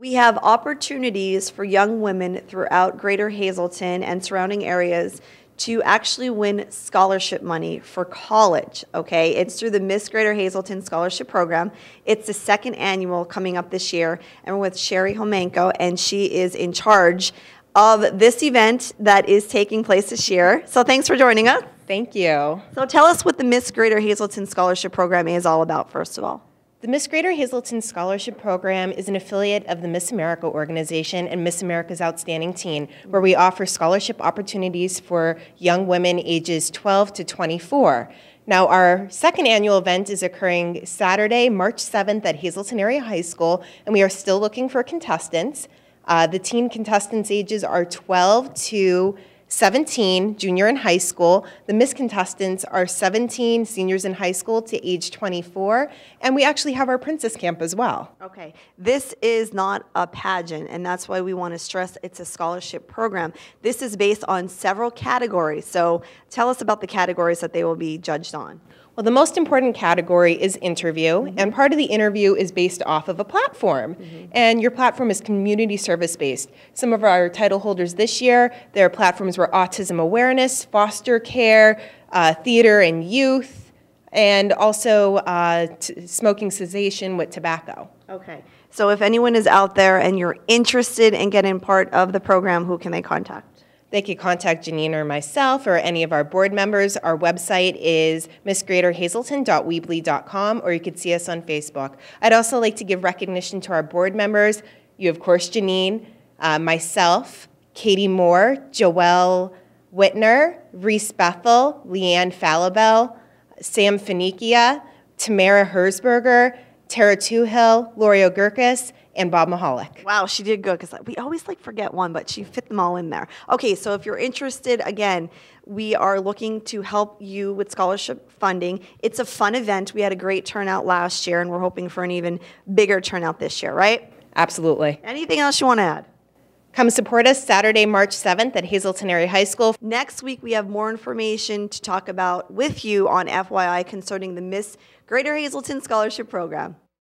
We have opportunities for young women throughout Greater Hazleton and surrounding areas to actually win scholarship money for college, okay? It's through the Miss Greater Hazleton Scholarship Program. It's the second annual coming up this year, and we're with Sherri Homanko, and she is in charge of this event that is taking place this year. So thanks for joining us. Thank you. So tell us what the Miss Greater Hazleton Scholarship Program is all about, first of all. The Miss Greater Hazleton Scholarship Program is an affiliate of the Miss America organization and Miss America's Outstanding Teen, where we offer scholarship opportunities for young women ages 12 to 24. Now, our second annual event is occurring Saturday, March 7th at Hazleton Area High School, and we are still looking for contestants. Uh, the teen contestants' ages are 12 to 17, junior in high school. The Miss contestants are 17, seniors in high school to age 24. And we actually have our Princess Camp as well. Okay, this is not a pageant, and that's why we want to stress it's a scholarship program. This is based on several categories. So tell us about the categories that they will be judged on. Well, the most important category is interview, mm-hmm. and part of the interview is based off of a platform. Mm-hmm. And your platform is community service based. Some of our title holders this year, their platforms were autism awareness, foster care, uh, theater and youth, and also uh, t- smoking cessation with tobacco. Okay. So if anyone is out there and you're interested in getting part of the program, who can they contact? They could contact Jeannine or myself or any of our board members. Our website is missgreaterhazleton.weebly.com or you could see us on Facebook. I'd also like to give recognition to our board members. You, of course, Jeannine, uh, myself, Katie Moore, Joelle Whitner, Reese Bethel, Leanne Falabelle, Sam Finikia, Tamara Hersberger, Tara Toohill, Lori O'Gurkis, and Bob Mahalik. Wow, she did good because we always like forget one, but she fit them all in there. Okay, so if you're interested, again, we are looking to help you with scholarship funding. It's a fun event. We had a great turnout last year, and we're hoping for an even bigger turnout this year, right? Absolutely. Anything else you want to add? Come support us Saturday, March 7th at Hazleton Area High School. Next week, we have more information to talk about with you on FYI concerning the Miss Greater Hazleton Scholarship Program.